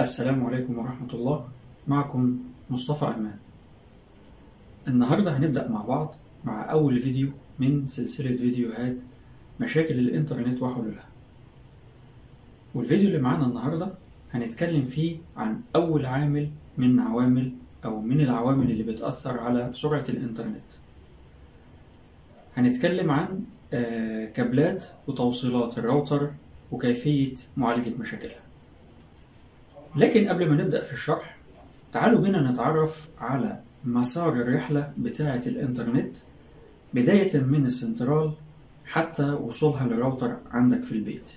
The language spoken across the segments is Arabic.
السلام عليكم ورحمة الله. معكم مصطفى أمان. النهاردة هنبدأ مع بعض مع أول فيديو من سلسلة فيديوهات مشاكل الإنترنت وحلولها والفيديو اللي معانا النهاردة هنتكلم فيه عن أول عامل من عوامل أو من العوامل اللي بتأثر على سرعة الإنترنت. هنتكلم عن آه، كابلات وتوصيلات الراوتر وكيفية معالجة مشاكلها. لكن قبل ما نبدأ في الشرح تعالوا بينا نتعرف على مسار الرحلة بتاعة الإنترنت بداية من السنترال حتى وصولها للراوتر عندك في البيت.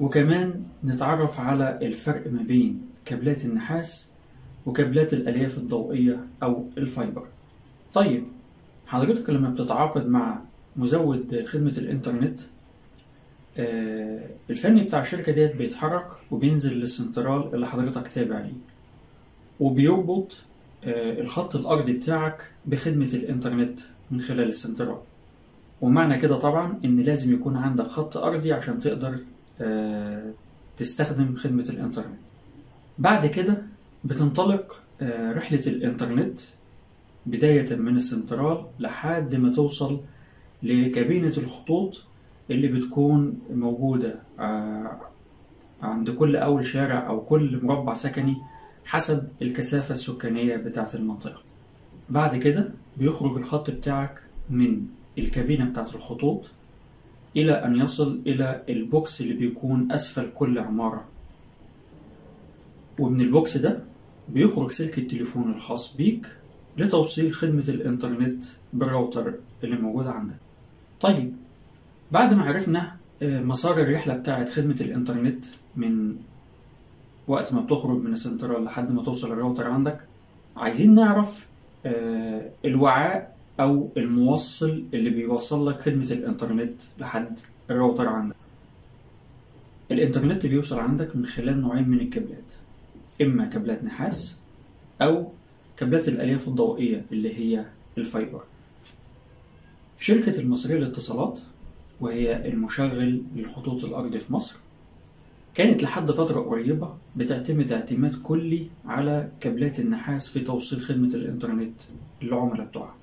وكمان نتعرف على الفرق ما بين كابلات النحاس وكابلات الألياف الضوئية أو ال fiber. طيب حضرتك لما بتتعاقد مع مزود خدمة الإنترنت الفني بتاع الشركة ديت بيتحرك وبينزل للسنترال اللي حضرتك تابع ليه. وبيربط آه، الخط الأرضي بتاعك بخدمة الإنترنت من خلال السنترال. ومعنى كده طبعا إن لازم يكون عندك خط أرضي عشان تقدر آه، تستخدم خدمة الإنترنت. بعد كده بتنطلق آه، رحلة الإنترنت بداية من السنترال لحد ما توصل لكابينة الخطوط اللي بتكون موجودة آه، عند كل أول شارع أو كل مربع سكني حسب الكثافة السكانية بتاعة المنطقة. بعد كده بيخرج الخط بتاعك من الكابينة بتاعة الخطوط إلى أن يصل إلى ال box اللي بيكون أسفل كل عمارة. ومن ال box ده بيخرج سلك التليفون الخاص بيك لتوصيل خدمة الإنترنت بالراوتر اللي موجود عندك. طيب بعد ما عرفنا آه، مسار الرحلة بتاعت خدمة الإنترنت من وقت ما بتخرج من السنترال لحد ما توصل الراوتر عندك عايزين نعرف آه، الوعاء أو الموصل اللي بيوصل لك خدمة الإنترنت لحد الراوتر عندك. الإنترنت بيوصل عندك من خلال نوعين من الكابلات إما كابلات نحاس أو كابلات الألياف الضوئية اللي هي ال fiber. شركة المصرية للاتصالات وهي المشغل للخطوط الأرض في مصر. كانت لحد فترة قريبة بتعتمد اعتماد كلي على كابلات النحاس في توصيل خدمة الإنترنت للعملاء بتوعها.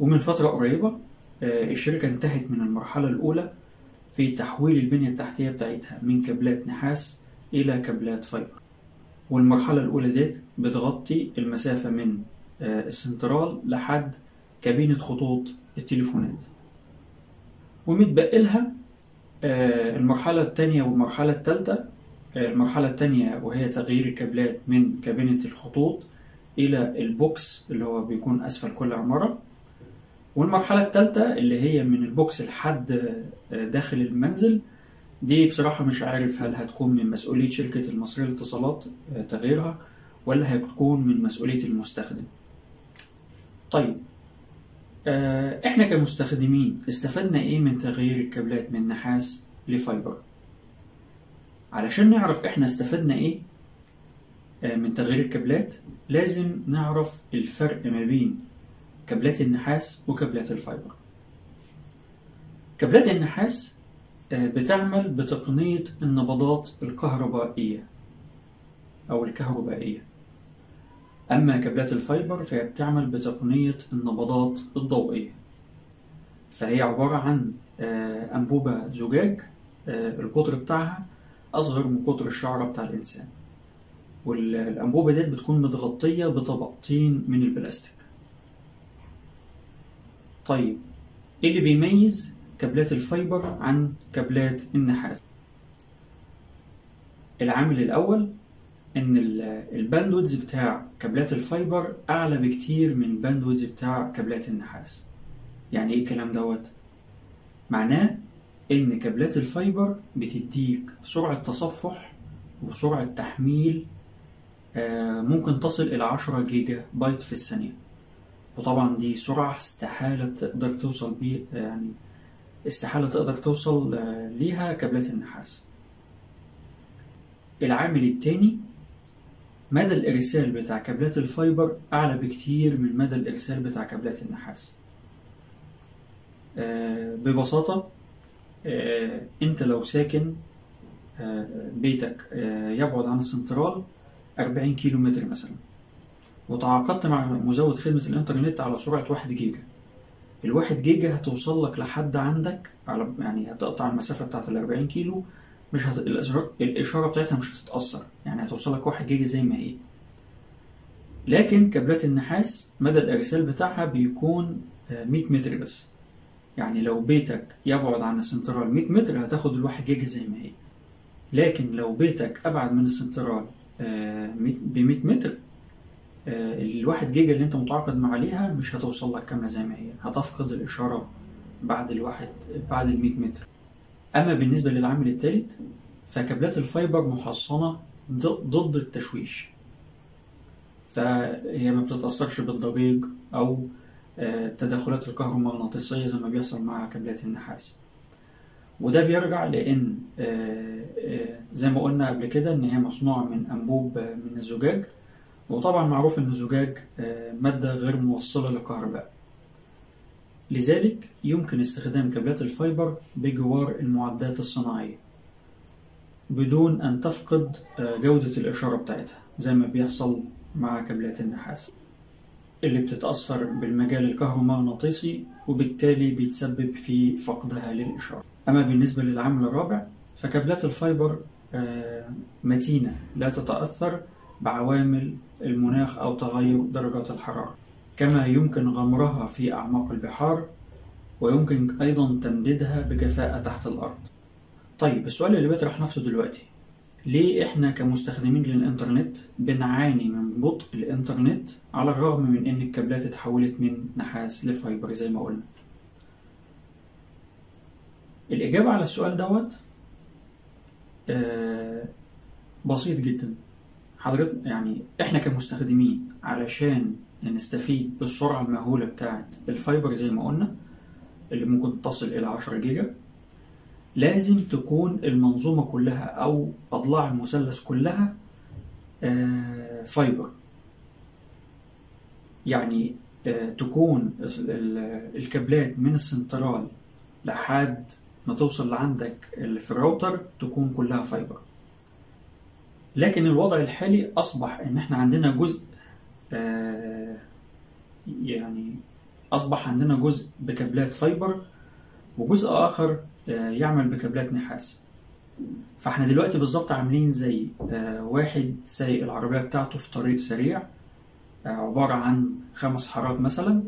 ومن فترة قريبة آه، الشركة انتهت من المرحلة الأولى في تحويل البنية التحتية بتاعتها من كابلات نحاس إلى كابلات fiber. والمرحلة الأولى ديت بتغطي المسافة من آه، السنترال لحد كابينة خطوط التليفونات. ومتبقي لها آه، المرحلة التانية والمرحلة التالتة. آه، المرحلة التانية وهي تغيير الكابلات من كابينة الخطوط إلى ال box اللي هو بيكون أسفل كل عمارة. والمرحلة التالتة اللي هي من ال box لحد آه، داخل المنزل دي بصراحة مش عارف هل هتكون من مسؤولية شركة المصرية للاتصالات تغييرها ولا هتكون من مسؤولية المستخدم. طيب إحنا كمستخدمين استفدنا إيه من تغيير الكابلات من نحاس ل fiber؟ علشان نعرف إحنا استفدنا إيه آه، من تغيير الكابلات لازم نعرف الفرق ما بين كابلات النحاس وكابلات ال fiber. كابلات النحاس آه، بتعمل بتقنية النبضات الكهربائية أو الكهربائية. أما كابلات ال fiber فهي بتعمل بتقنية النبضات الضوئية. فهي عبارة عن آه، أنبوبة زجاج آه، القطر بتاعها أصغر من قطر الشعرة بتاع الإنسان. والأنبوبة ديت بتكون متغطية بطبقتين من البلاستيك. طيب إيه اللي بيميز كابلات ال fiber عن كابلات النحاس؟ العامل الأول إن ال- ال bandwidth بتاع كابلات ال fiber أعلى بكتير من ال bandwidth بتاع كابلات النحاس. يعني إيه الكلام دوت؟ معناه إن كابلات ال fiber بتديك سرعة تصفح وسرعة تحميل آه، ممكن تصل إلى 10 جيجا بايت في الثانية. وطبعا دي سرعة استحالة تقدر توصل بيه يعني استحالة تقدر توصل آه، ليها كابلات النحاس. العامل التاني مدى الإرسال بتاع كابلات ال fiber أعلى بكتير من مدى الإرسال بتاع كابلات النحاس. آه، ببساطة آه، أنت لو ساكن آه، بيتك يبعد عن السنترال 40 كيلو متر مثلا. وتعاقدت مع مزود خدمة الإنترنت على سرعة 1 جيجا. الواحد جيجا هتوصل لك لحد عندك على يعني هتقطع المسافة بتاعت ال 40 كيلو مش هت... الإشارة بتاعتها مش هتتأثر يعني هتوصل لك 1 جيجا زي ما هي. لكن كابلات النحاس مدى الإرسال بتاعها بيكون آه، 100 متر بس. يعني لو بيتك يبعد عن السنترال 100 متر هتاخد الواحد جيجا زي ما هي. لكن لو بيتك أبعد من السنترال ب 100 متر آه، الواحد جيجا اللي انت متعاقد عليها مش هتوصل لك كاملة زي ما هي. هتفقد الإشارة بعد الواحد بعد ال 100 متر. أما بالنسبة للعامل الثالث فكابلات ال fiber محصنة ضد التشويش. فهي ما بتتأثرش بالضجيج أو آه، التدخلات الكهرومغناطيسية زي ما بيحصل مع كابلات النحاس. وده بيرجع لأن آه، آه، زي ما قلنا قبل كده إن هي مصنوعة من أنبوب آه، من الزجاج. وطبعا معروف إن الزجاج آه، مادة غير موصلة للكهرباء. لذلك يمكن استخدام كابلات ال fiber بجوار المعدات الصناعية بدون أن تفقد آه، جودة الإشارة بتاعتها زي ما بيحصل مع كابلات النحاس اللي بتتأثر بالمجال الكهرومغناطيسي وبالتالي بيتسبب في فقدها للإشارة. أما بالنسبة للعامل الرابع فكابلات ال fiber آه، متينة لا تتأثر بعوامل المناخ أو تغير درجات الحرارة. كما يمكن غمرها في أعماق البحار ويمكن أيضا تمديدها بكفاءة تحت الأرض. طيب السؤال اللي بيطرح نفسه دلوقتي ليه إحنا كمستخدمين للإنترنت بنعاني من بطء الإنترنت على الرغم من إن الكابلات اتحولت من نحاس ل fiber زي ما قلنا؟ الإجابة على السؤال دوت آه بسيط جدا. حضرتك يعني إحنا كمستخدمين علشان نستفيد بالسرعة المهولة بتاعة ال fiber زي ما قلنا اللي ممكن تصل إلى 10 جيجا. لازم تكون المنظومة كلها أو أضلاع المثلث كلها آه، fiber. يعني آه، تكون ال- ال- الكابلات من السنترال لحد ما توصل لعندك اللي في الراوتر تكون كلها fiber. لكن الوضع الحالي أصبح إن إحنا عندنا جزء يعني أصبح عندنا جزء بكابلات fiber وجزء آخر آه، يعمل بكابلات نحاس. فإحنا دلوقتي بالظبط عاملين زي آه، واحد سايق العربية بتاعته في طريق سريع آه، عبارة عن خمس حارات مثلا.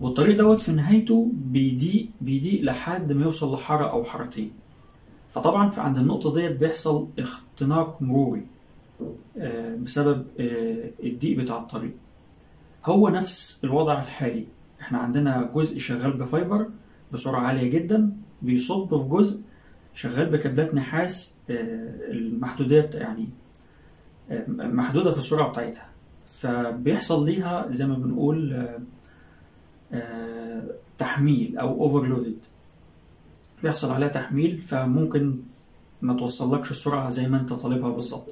والطريق دوت في نهايته بيضيق بيضيق لحد ما يوصل لحارة أو حارتين. فطبعا في عند النقطة ديت بيحصل اختناق مروري آه، بسبب آه، الضيق بتاع الطريق. هو نفس الوضع الحالي. إحنا عندنا جزء شغال ب fiber بسرعة عالية جدا بيصب في جزء شغال بكابلات نحاس آه، المحدودية يعني آه، محدودة في السرعة بتاعتها. فبيحصل ليها زي ما بنقول آه، آه، تحميل أو overloaded بيحصل عليها تحميل فممكن ما توصلكش السرعة زي ما أنت طالبها بالظبط.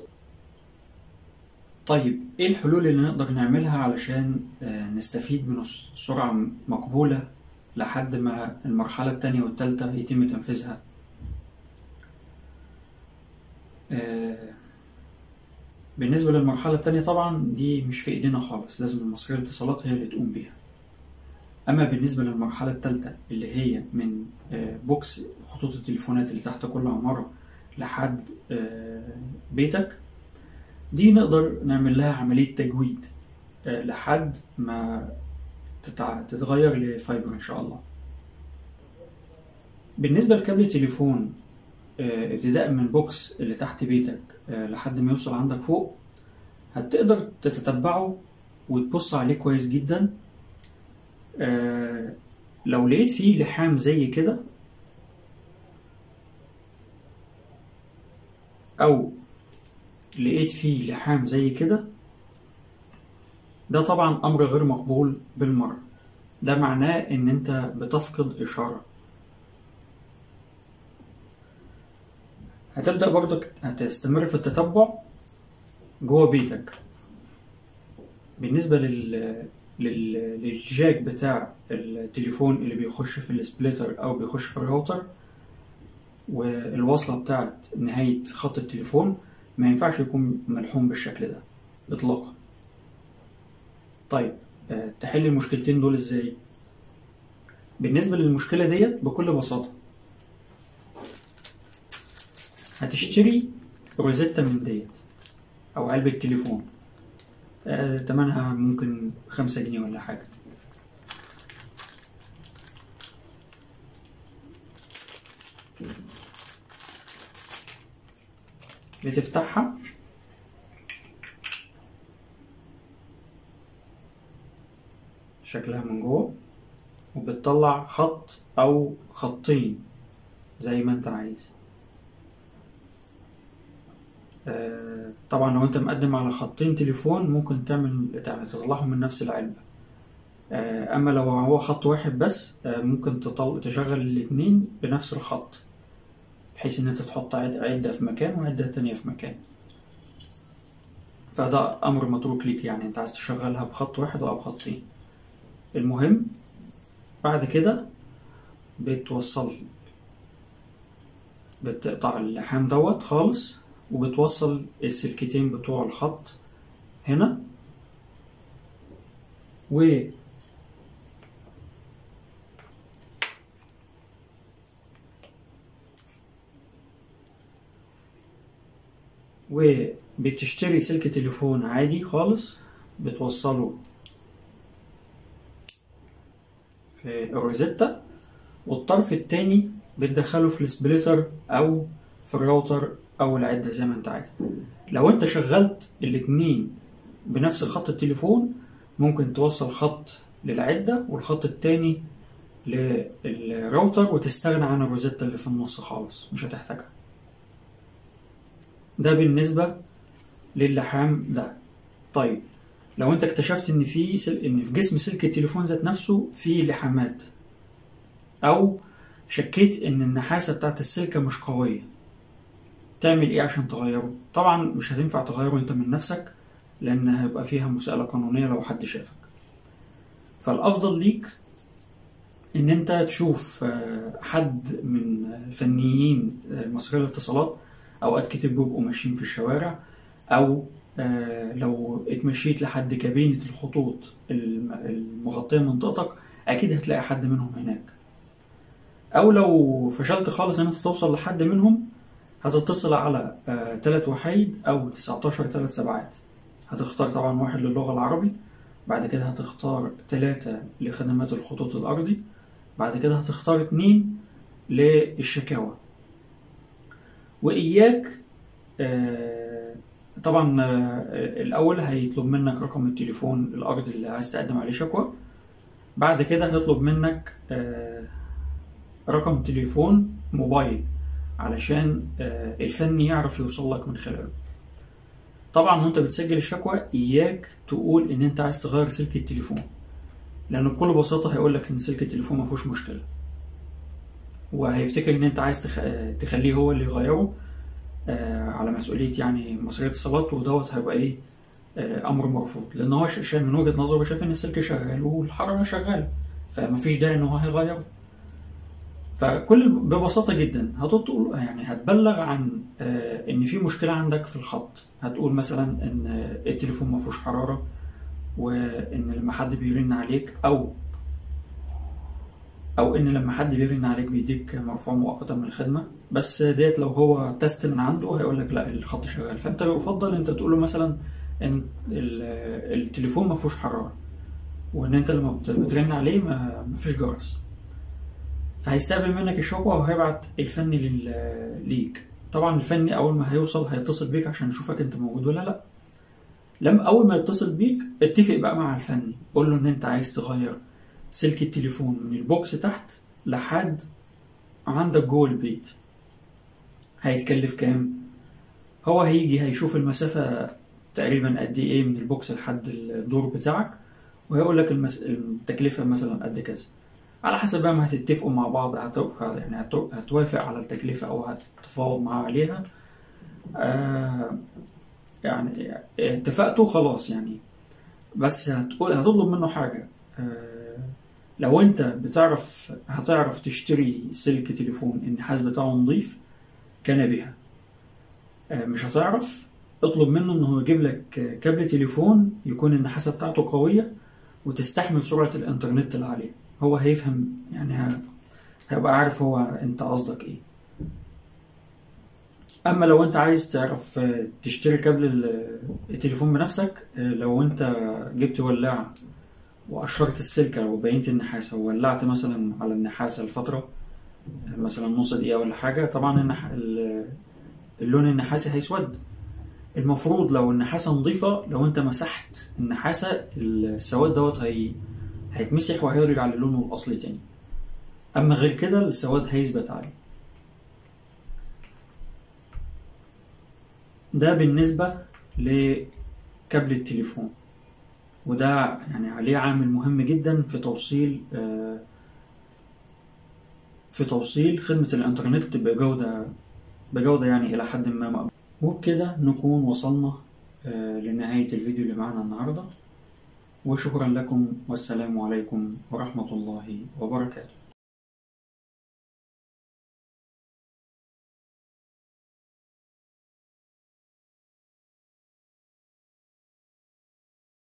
طيب إيه الحلول اللي نقدر نعملها علشان آه، نستفيد من سرعة مقبولة لحد ما المرحلة التانية والتالتة يتم تنفيذها؟ آه، بالنسبة للمرحلة التانية طبعا دي مش في إيدينا خالص لازم المصرية للاتصالات هي اللي تقوم بيها. أما بالنسبة للمرحلة التالتة اللي هي من آه، box خطوط التليفونات اللي تحت كل عمارة لحد بيتك دي نقدر نعمل لها عملية تجويد آه، لحد ما تتغير ل fiber إن شاء الله. بالنسبة لكابل التليفون آه، ابتداء من box اللي تحت بيتك آه، لحد ما يوصل عندك فوق هتقدر تتتبعه وتبص عليه كويس جدا. لو لقيت فيه لحام زي كده أو لقيت فيه لحام زي كده ده طبعا أمر غير مقبول بالمرة. ده معناه إن أنت بتفقد إشارة. هتبدأ برضك هتستمر في التتبع جوه بيتك. بالنسبة لل... لل... لل jack بتاع التليفون اللي بيخش في ال splitter أو بيخش في الراوتر والوصلة بتاعت نهاية خط التليفون ما ينفعش يكون ملحوم بالشكل ده إطلاقا. طيب آه، تحل المشكلتين دول إزاي؟ بالنسبة للمشكلة ديت بكل بساطة هتشتري روزيتا من ديت أو علبة تليفون. آه، تمنها ممكن خمسة جنيه ولا حاجة. بتفتحها. شكلها من جوه. وبتطلع خط أو خطين زي ما أنت عايز. آه، طبعا لو أنت مقدم على خطين تليفون ممكن تعمل تطلعهم من نفس العلبة. آه، أما لو هو خط واحد بس آه، ممكن. تشغل الاتنين بنفس الخط. بحيث ان انت تحط عد- عدة في مكان وعدة تانية في مكان. فده أمر متروك ليك يعني. أنت عايز تشغلها بخط واحد أو خطين المهم بعد كده بتوصل بتقطع اللحام دوت خالص وبتوصل السلكتين بتوع الخط هنا. و وبتشتري سلك تليفون عادي خالص بتوصله في الروزيتا والطرف التاني بتدخله في ال splitter أو في الراوتر أو العدة زي ما أنت عايز. لو أنت شغلت الاتنين بنفس خط التليفون ممكن توصل خط للعدة والخط التاني للراوتر وتستغنى عن الروزيتا اللي في النص خالص مش هتحتاجها. ده بالنسبة للحام ده. طيب لو انت اكتشفت ان في سل... ان في جسم سلك التليفون ذات نفسه في لحامات أو شكيت إن النحاسة بتاعت السلكة مش قوية تعمل إيه عشان تغيره؟ طبعا مش هتنفع تغيره أنت من نفسك لأن هيبقى فيها مسألة قانونية لو حد شافك. فالأفضل ليك إن أنت تشوف آه، حد من فنيين آه، مصرية الاتصالات أوقات كتير بيبقوا ماشيين في الشوارع أو آه، لو اتمشيت لحد كابينة الخطوط الم- المغطية منطقتك أكيد هتلاقي حد منهم هناك. أو لو فشلت خالص إن أنت توصل لحد منهم هتتصل على آه، تلات وحيد أو 19 تلات سبعات. هتختار طبعا واحد للغة العربي بعد كده هتختار تلاتة لخدمات الخطوط الأرضي بعد كده هتختار اتنين للشكاوى. وإياك آه، طبعا آه، الأول هيطلب منك رقم التليفون الأرضي اللي عايز تقدم عليه شكوى. بعد كده هيطلب منك آه، رقم تليفون موبايل علشان الفني يعرف يوصل لك من خلاله. طبعا وأنت بتسجل الشكوى إياك تقول إن أنت عايز تغير سلك التليفون لأنه بكل بساطة هيقول لك إن سلك التليفون ما فيهوش مشكلة. وهيفتكر إن أنت عايز تخ... تخليه هو اللي يغيره آه، على مسؤولية يعني مصرية اتصالات ودوت هيبقى إيه؟ آه، أمر مرفوض. لأن هو شايف من وجهة نظره شايف إن السلك شغال والحرارة شغالة فمفيش داعي إن هو هيغيره. فكل ببساطة جدا هتقول يعني هتبلغ عن آه، إن في مشكلة عندك في الخط. هتقول مثلا إن التليفون ما فيهوش حرارة وإن لما حد بيرن عليك أو أو إن لما حد بيرن عليك بيديك مرفوع مؤقتا من الخدمة. بس ديت لو هو test من عنده هيقول لك لا الخط شغال. فأنت يفضل أنت تقول له مثلا إن ال- التليفون ما فيهوش حرارة وإن أنت لما بت- بترن عليه ما فيش جرس. فهيستقبل منك الشكوى وهيبعت الفني ليك. طبعا الفني أول ما هيوصل هيتصل بيك عشان يشوفك أنت موجود ولا لأ. لما أول ما يتصل بيك اتفق بقى مع الفني. قول له إن أنت عايز تغير سلك التليفون من ال box تحت لحد عندك جوه البيت. هيتكلف كام؟ هو هيجي هيشوف المسافة تقريبا قد إيه من ال box لحد الدور بتاعك وهيقول لك المس... التكلفة مثلا قد كذا. على حسب بقى ما هتتفقوا مع بعض هتوافق يعني هتو- هتوافق على التكلفة أو هتتفاوض معاه عليها. آه يعني اتفقتوا خلاص يعني. بس هتقول هتطلب منه حاجة. آه لو انت بتعرف هتعرف تشتري سلك تليفون النحاس بتاعه نظيف كان بها. آه، مش هتعرف اطلب منه إنه يجيب لك كابل تليفون يكون النحاسة بتاعته قوية وتستحمل سرعة الإنترنت العالية هو هيفهم يعني هيبقى عارف هو أنت قصدك إيه. أما لو أنت عايز تعرف آه، تشتري كابل ال- التليفون بنفسك آه، لو أنت جبت ولاعة وقشرت السلكة وبينت النحاسة وولعت مثلا على النحاسة لفترة مثلا نص دقيقة ولا حاجة. طبعا النح... ال- اللون النحاسي هيسود. المفروض لو النحاسة نظيفة لو أنت مسحت النحاسة السواد دوت هي... هيتمسح وهيرجع للونه الأصلي تاني. أما غير كده السواد هيثبت عليه. ده بالنسبة لكابل التليفون. وده يعني عليه عامل مهم جدا في توصيل آه، في توصيل خدمة الإنترنت بجودة بجودة يعني إلى حد ما مقبول وبكده نكون وصلنا آه، لنهاية الفيديو اللي معنا النهاردة. وشكرا لكم والسلام عليكم ورحمة الله وبركاته.